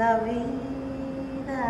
la vida.